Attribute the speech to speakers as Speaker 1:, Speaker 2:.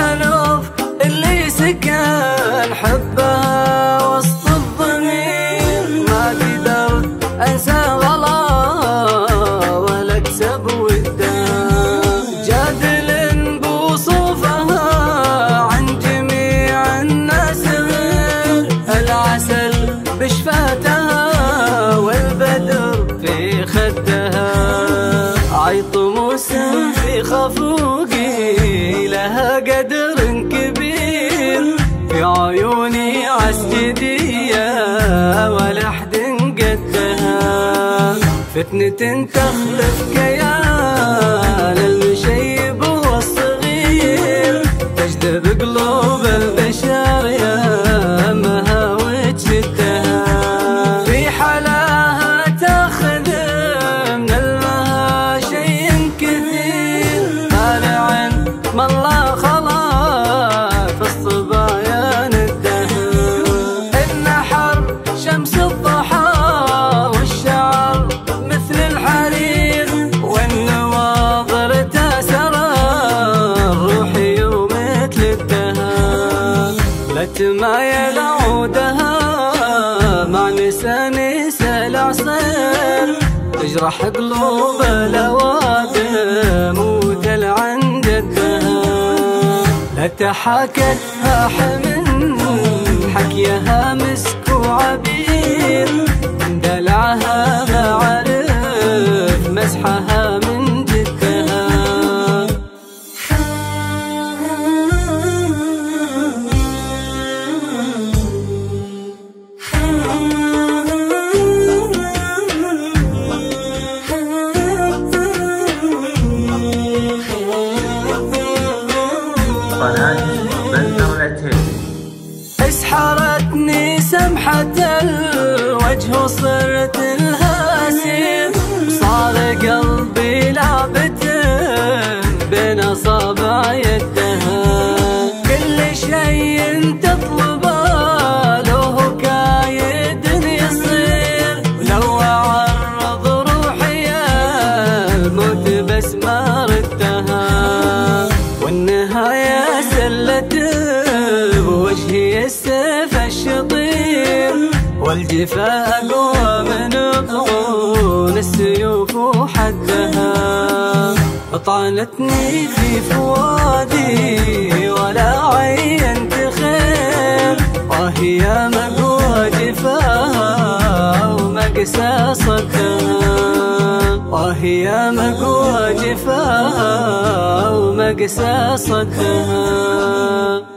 Speaker 1: الهنوف اللي سكن حبها وسط الضمير. ما قدرت أنسى غلا ولا اكسب وده جادل بوصوفها عن جميع الناس. غير العسل بشفاتها والبدر في خدها. عيط موسى في خفوقي عيوني عسجدية ولا حد قدها. فتنة تخلف كيان لا تمايل عودها مع نسى العصير. تجرح قلوب الأوادم ودل عن جدها لا تحاكتها حمن حكيها مسك
Speaker 2: قناة العتيبي
Speaker 1: اسحرتني سمحة الوجه وصرت الهاسير صار قلبي لعبة بين أصابع يدها بوجهي السيف الشطير والجفاء أقوى من طعون السيوف وحدها طعنتني في فؤادي ولا عينت خير وهي مقوى جفاها ومقسى صدها. وهي مقوى جفاها ومقسى صدها.